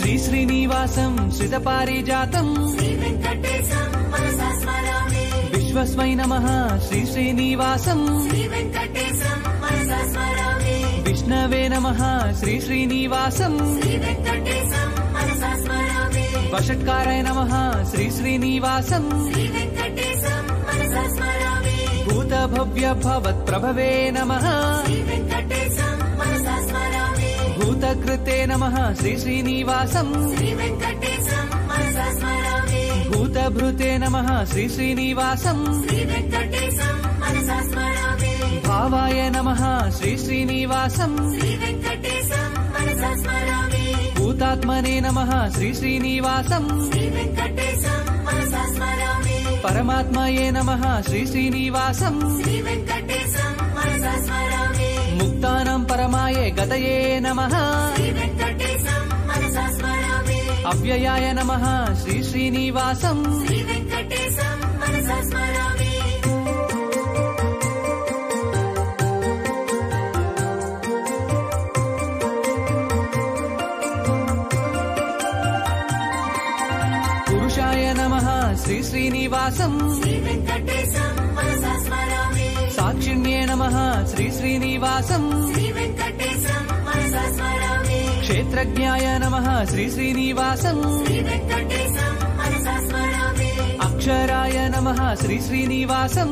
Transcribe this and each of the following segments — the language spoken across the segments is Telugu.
శ్రీ శ్రీనివాసం శ్రిత పారిజాతం విశ్వస్మై నమ శ్రీ శ్రీనివాసం. విష్ణవే నమ శ్రీ శ్రీనివాసం. వషట్కారాయ నమ శ్రీ శ్రీనివాసం. భూత భవ్య భవత్ ప్రభవే నమ. భూతకృతే నమ. శ్రీ శ్రీనివాసం. భూతభృతే నమ. శ్రీ శ్రీనివాసం. భావాయ నమ. శ్రీ శ్రీనివాసం. భూతాత్మనే నమ. శ్రీ శ్రీనివాసం. పరమాత్మయే నమ. శ్రీ శ్రీనివాసం. ముక్తానం పరమాయే గతయే నమ. అవ్యయాయ నమ శ్రీ శ్రీనివాసం. పురుషాయ నమ శ్రీ శ్రీనివాసం. శ్రీ వెంకటేశం మనసా స్మరామి. సాక్షిణ్యే నమ. శ్రీ శ్రీనివాసం. క్షేత్రజ్ఞాయ నమ. శ్రీ శ్రీనివాసం. అక్షరాయ నమ. శ్రీ శ్రీనివాసం.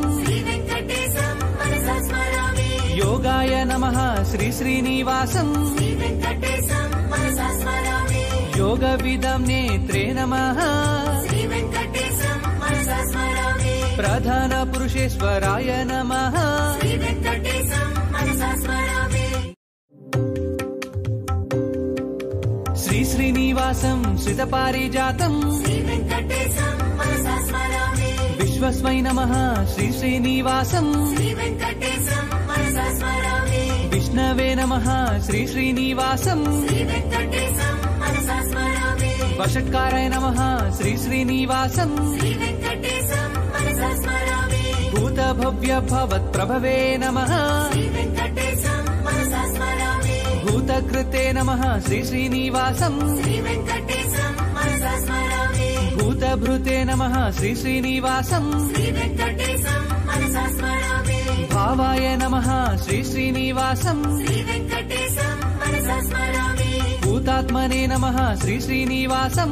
యోగాయ నమ. శ్రీ శ్రీనివాసం. శ్రీ వెంకటేశం మనసా స్మరామి యోగ విదం నేత్రే నమ. ప్రధాన పురుషేశ్వరాయ నమ. శ్రీ శ్రీనివాసం శ్రిత పారిజాతం విశ్వస్మై నమ శ్రీ శ్రీనివాసం. విష్ణవే నమ శ్రీ శ్రీనివాసం. వషట్కారాయ నమ. శ్రీ శ్రీనివాసం. భూత భవ్య భవత్ ప్రభవే నమ. భూతకృతే నమ. శ్రీ శ్రీనివాసం. భూతభృతే నమ. శ్రీ శ్రీనివాసం. భావాయ నమ. శ్రీ శ్రీనివాసం. శ్రీ వెంకటేశం మనసా స్మరామి భూతాత్మనే నమ. శ్రీ శ్రీనివాసం.